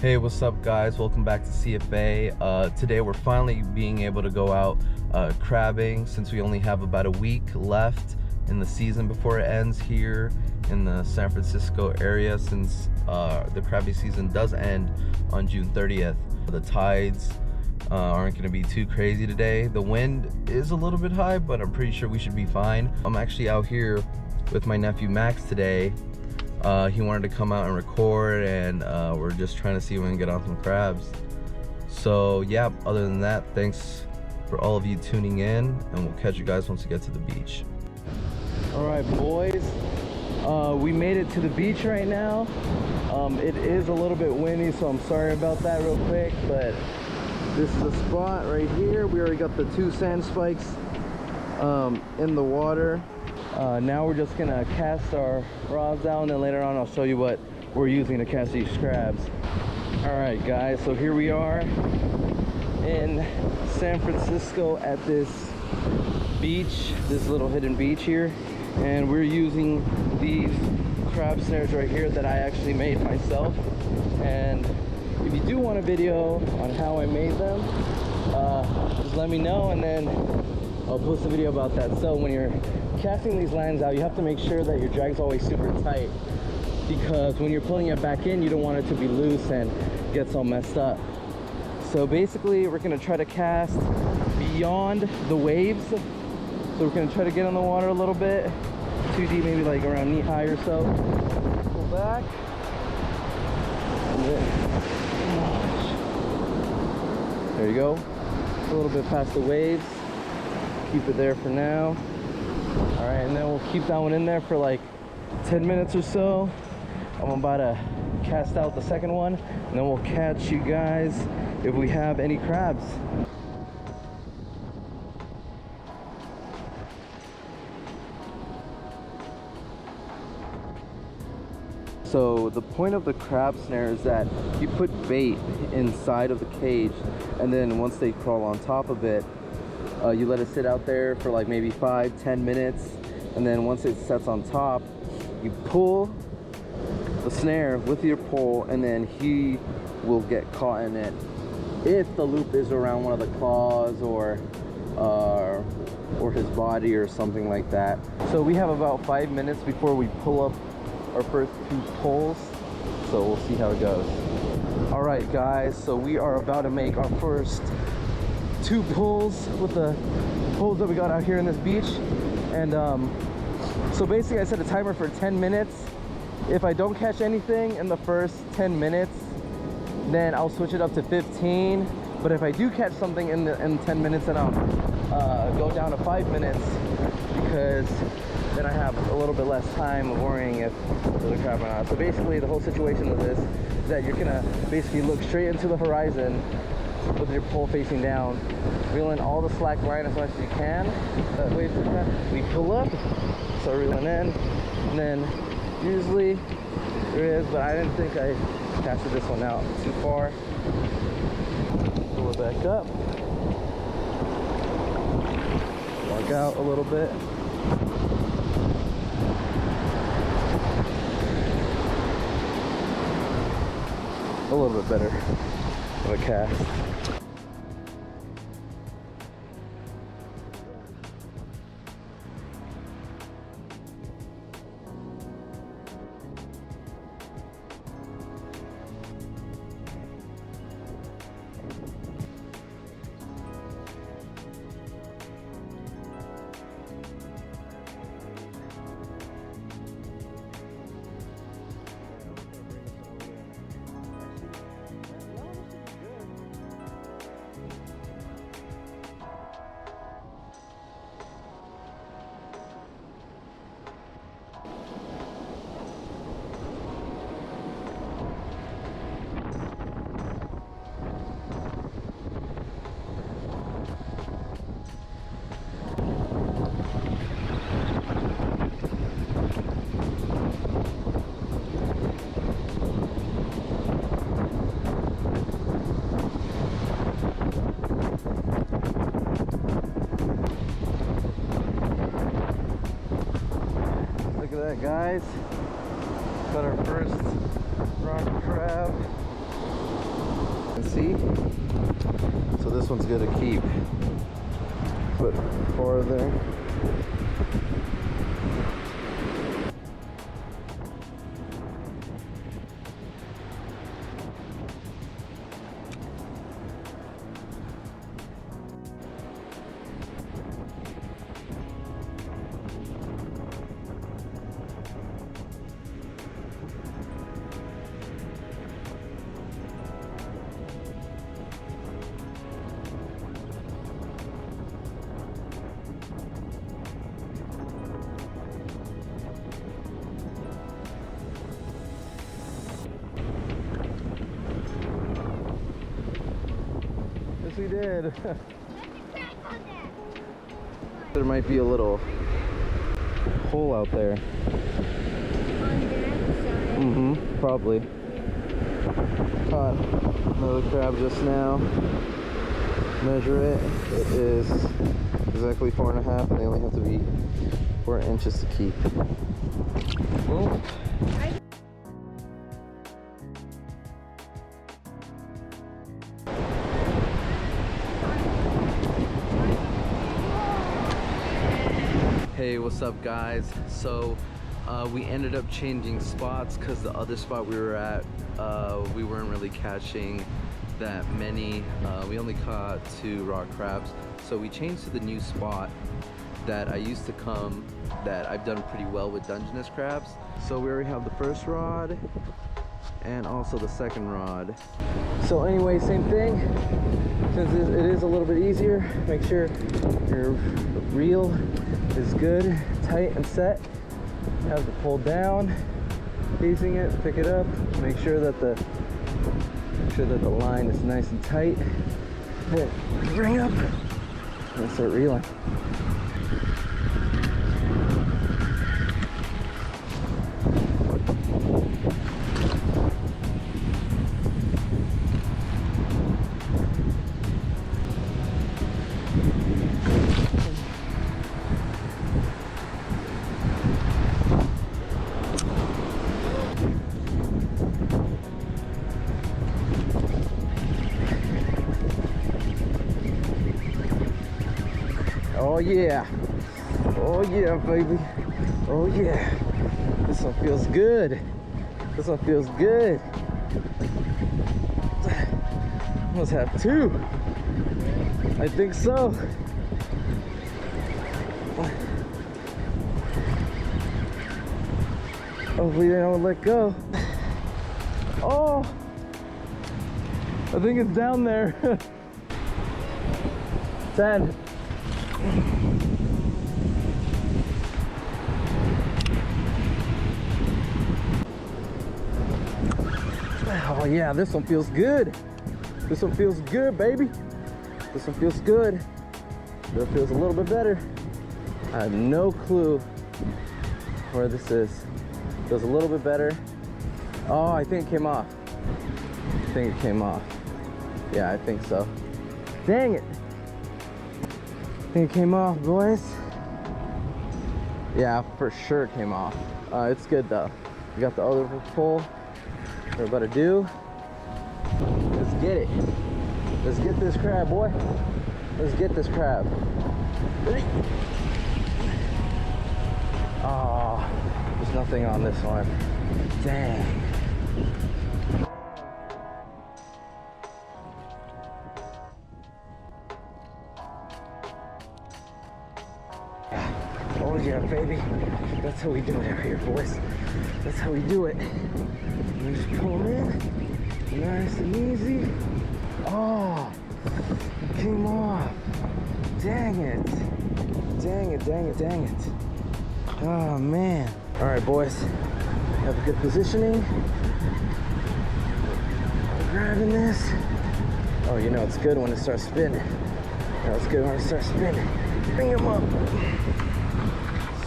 Hey, what's up guys? Welcome back to CFA. Uh, today we're finally being able to go out uh, crabbing since we only have about a week left in the season before it ends here in the San Francisco area since uh, the crabbing season does end on June 30th. The tides uh, aren't going to be too crazy today. The wind is a little bit high, but I'm pretty sure we should be fine. I'm actually out here with my nephew Max today uh, he wanted to come out and record and uh, we're just trying to see if we can get on some crabs. So yeah, other than that, thanks for all of you tuning in and we'll catch you guys once we get to the beach. All right, boys, uh, we made it to the beach right now. Um, it is a little bit windy, so I'm sorry about that real quick, but this is the spot right here. We already got the two sand spikes um, in the water uh, now we're just gonna cast our rods out and then later on I'll show you what we're using to cast these crabs all right guys so here we are in San Francisco at this beach this little hidden beach here and we're using these crab snares right here that I actually made myself. And if you do want a video on how I made them uh, just let me know and then I'll post a video about that. So when you're casting these lines out, you have to make sure that your drag's always super tight because when you're pulling it back in, you don't want it to be loose and gets all messed up. So basically, we're gonna try to cast beyond the waves. So we're gonna try to get in the water a little bit, too deep, maybe like around knee high or so. Pull back. There you go. A little bit past the waves. Keep it there for now all right and then we'll keep that one in there for like 10 minutes or so. I'm about to cast out the second one and then we'll catch you guys if we have any crabs. So the point of the crab snare is that you put bait inside of the cage and then once they crawl on top of it, uh, you let it sit out there for like maybe five ten minutes and then once it sets on top you pull the snare with your pole and then he will get caught in it. If the loop is around one of the claws or uh, or his body or something like that. So we have about five minutes before we pull up our first two poles. So we'll see how it goes. All right guys so we are about to make our first two pulls with the poles that we got out here in this beach. And um, so basically I set a timer for 10 minutes. If I don't catch anything in the first 10 minutes then I'll switch it up to 15 but if I do catch something in the in 10 minutes then I'll uh, go down to five minutes because then I have a little bit less time of worrying if there's a crab or not. So basically the whole situation with this is that you're gonna basically look straight into the horizon with your pole facing down, reeling all the slack line as much as you can. That way, we pull up, start reeling in, and then usually there is, but I didn't think I casted this one out too far. Pull it back up. Walk out a little bit. A little bit better a cast. Guys. Got our first rock crab. can see. So this one's good to keep. Put farther. Yes, did. there might be a little hole out there. Mm-hmm, probably. Caught another crab just now. Measure it. It is exactly four and a half, and they only have to be four inches to keep. Well, Hey, what's up guys? So uh, we ended up changing spots because the other spot we were at, uh, we weren't really catching that many. Uh, we only caught two rock crabs. So we changed to the new spot that I used to come that I've done pretty well with Dungeness crabs. So we already have the first rod and also the second rod. So anyway, same thing. Since it is a little bit easier, make sure your reel is good, tight and set. Have the pole down, facing it, pick it up, make sure that the make sure that the line is nice and tight. Bring up and start reeling. Oh, yeah. Oh yeah, baby. Oh yeah. This one feels good. This one feels good. Must have two. I think so. Hopefully they don't let go. Oh! I think it's down there. 10. Oh yeah, this one feels good. This one feels good, baby. This one feels good. That feels a little bit better. I have no clue where this is. Feels a little bit better. Oh, I think it came off. I think it came off. Yeah, I think so. Dang it. I think it came off, boys. Yeah, for sure it came off. Uh, it's good though. We got the other pull. We're about to do. Let's get it. Let's get this crab, boy. Let's get this crab. Oh, there's nothing on this one. Dang. Yeah, baby. That's how we do it out here, boys. That's how we do it. Just pull in, nice and easy. Oh, came off. Dang it. Dang it, dang it, dang it. Oh man. All right, boys. Have a good positioning. Grabbing this. Oh, you know it's good when it starts spinning. Know good when it starts spinning. Bring them up.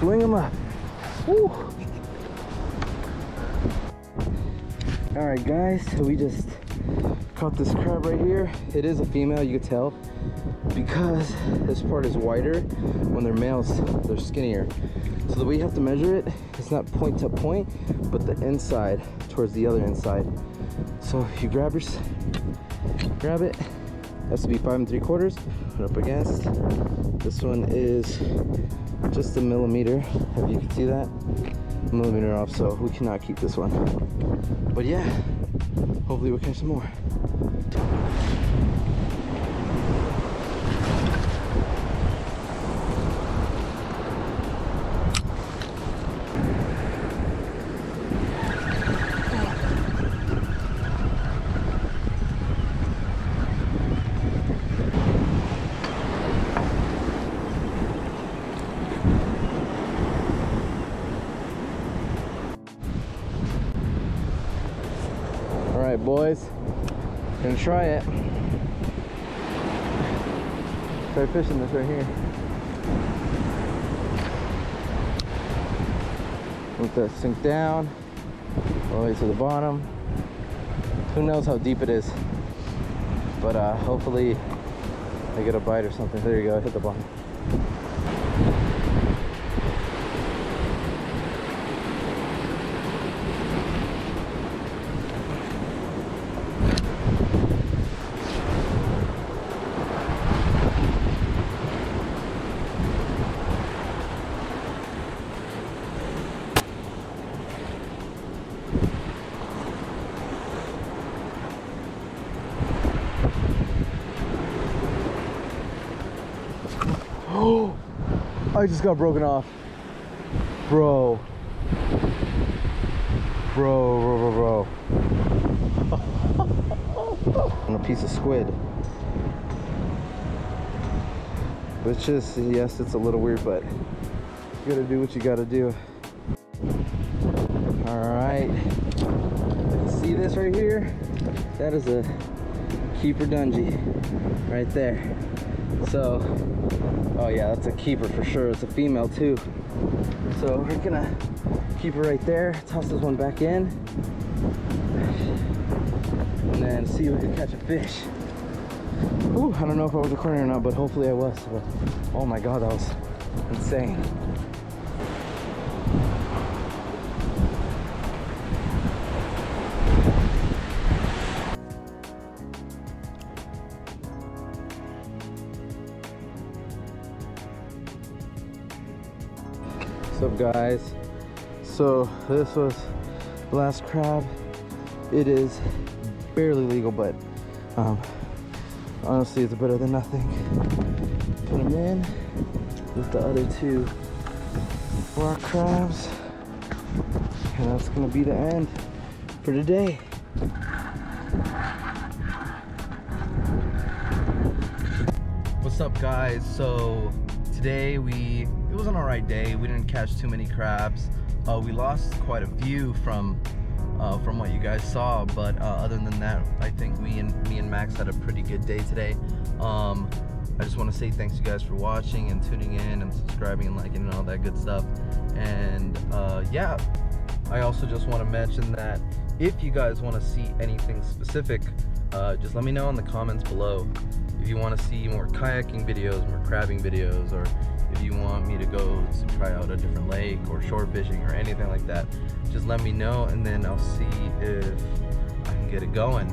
Swing them up. Woo. All right, guys, so we just caught this crab right here. It is a female, you can tell, because this part is wider. When they're males, they're skinnier. So the way you have to measure it, it's not point to point, but the inside towards the other inside. So you grab your, grab it. Has to be five and three quarters. Put up against. This one is just a millimeter, if you can see that. Millimeter off, so we cannot keep this one. But yeah, hopefully we'll catch some more. Try it. Try fishing this right here. Let that sink down all the way to the bottom. Who knows how deep it is, but uh, hopefully I get a bite or something. There you go, I hit the bottom. I just got broken off. Bro. Bro, bro, bro, bro. On a piece of squid. It's just, yes, it's a little weird, but you gotta do what you gotta do. All right. See this right here? That is a keeper dungy right there. So, oh yeah, that's a keeper for sure. It's a female too. So we're gonna keep her right there, toss this one back in, and then see if we can catch a fish. Ooh, I don't know if I was recording or not, but hopefully I was. But, oh my god, that was insane. Guys? So this was the last crab. It is barely legal, but um, honestly it's better than nothing. Put them in with the other two rock crabs. And that's gonna be the end for today. What's up guys? So today we was an alright day. We didn't catch too many crabs. Uh, we lost quite a few from uh, from what you guys saw but uh, other than that I think me and me and Max had a pretty good day today. Um, I just want to say thanks you guys for watching and tuning in and subscribing and liking and all that good stuff. And uh, yeah I also just want to mention that if you guys want to see anything specific uh, just let me know in the comments below. If you want to see more kayaking videos, more crabbing videos, or if you want me to go to try out a different lake or shore fishing or anything like that, just let me know and then I'll see if I can get it going.